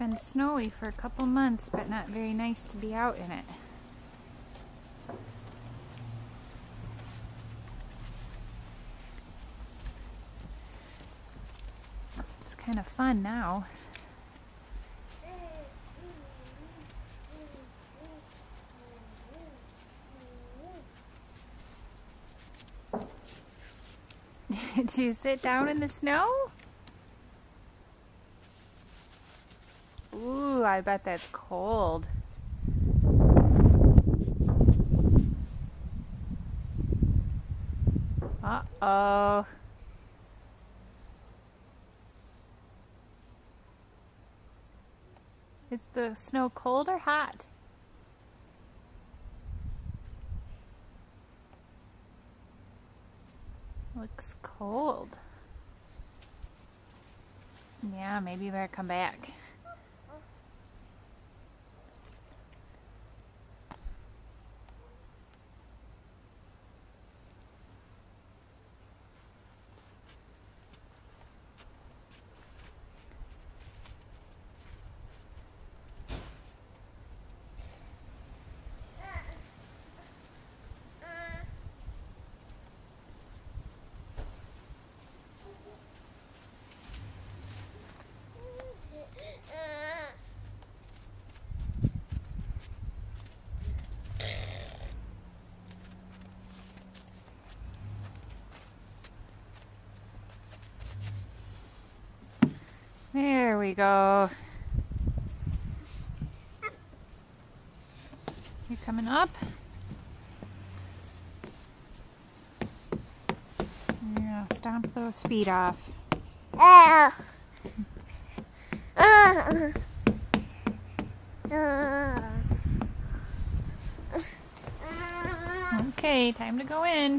been snowy for a couple months, but not very nice to be out in it. It's kind of fun now. Did you sit down in the snow? Ooh, I bet that's cold. Uh-oh. Is the snow cold or hot? Looks cold. Yeah, maybe you better come back. There we go. You coming up? Yeah, stomp those feet off. Okay, time to go in.